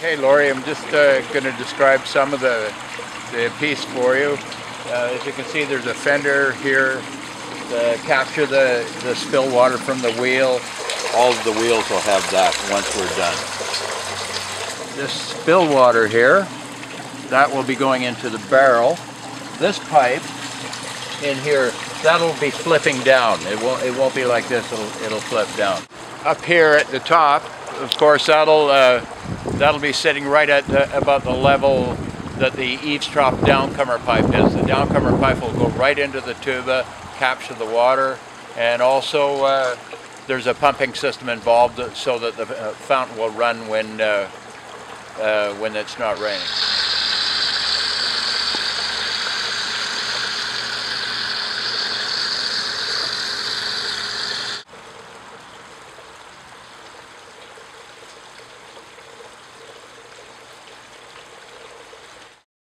Hey Laurie, I'm just uh, going to describe some of the, the piece for you. Uh, as you can see there's a fender here to capture the, the spill water from the wheel. All of the wheels will have that once we're done. This spill water here, that will be going into the barrel. This pipe in here, that'll be flipping down. It won't, it won't be like this, it'll, it'll flip down. Up here at the top, of course, that'll, uh, that'll be sitting right at about the level that the eavestrough downcomer pipe is. The downcomer pipe will go right into the tuba, capture the water, and also uh, there's a pumping system involved so that the uh, fountain will run when, uh, uh, when it's not raining.